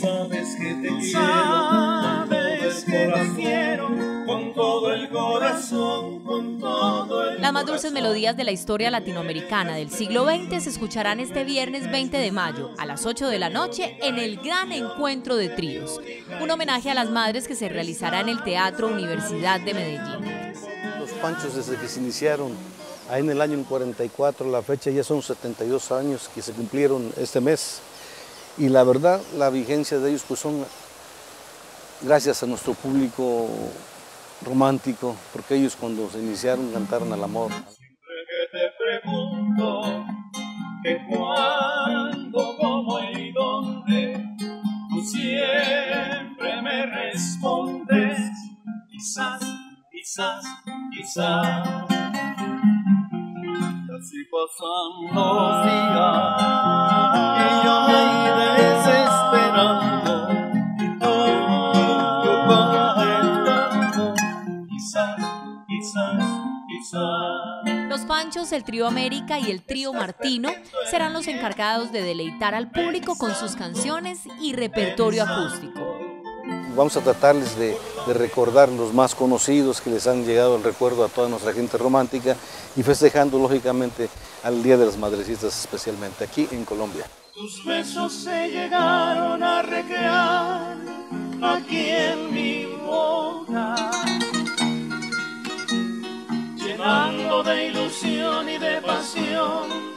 Sabes que te Sabes que te quiero con todo el corazón, con todo el Las más dulces melodías de la historia latinoamericana del siglo XX se escucharán este viernes 20 de mayo a las 8 de la noche en el Gran Encuentro de Tríos, un homenaje a las madres que se realizará en el Teatro Universidad de Medellín. Los panchos desde que se iniciaron ahí en el año 44, la fecha ya son 72 años que se cumplieron este mes y la verdad la vigencia de ellos pues son gracias a nuestro público romántico, porque ellos cuando se iniciaron cantaron al amor. Siempre que te pregunto que cuándo, cómo y dónde, tú siempre me respondes, quizás, quizás, quizás. Así pasan los días Los Panchos, el trío América y el trío Martino serán los encargados de deleitar al público con sus canciones y repertorio acústico. Vamos a tratarles de, de recordar los más conocidos que les han llegado al recuerdo a toda nuestra gente romántica y festejando lógicamente al Día de las Madrecitas especialmente aquí en Colombia. Tus besos se llegaron a recrear aquí en mi boca, de ilusión y de pasión.